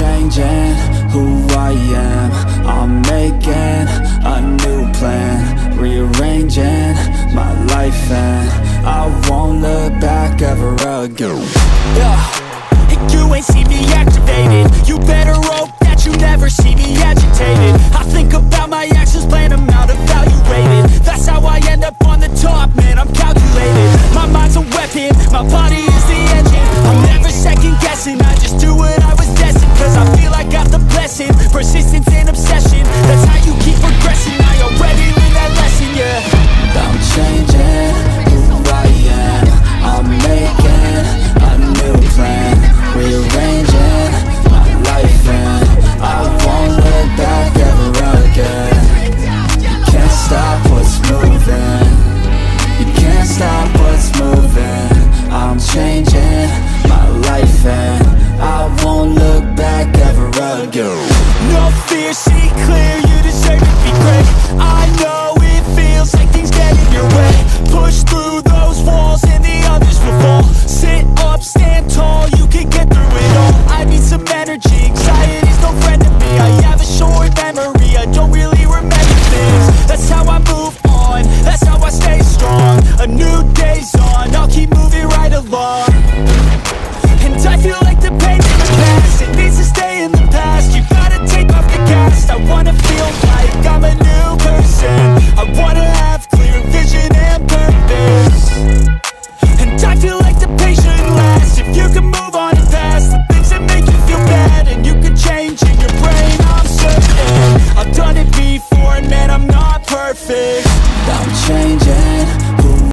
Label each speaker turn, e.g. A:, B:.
A: changing who I am. I'm making a new plan Rearranging my life and I won't look back ever again. Yeah, you
B: ain't see me activate persistence and
A: No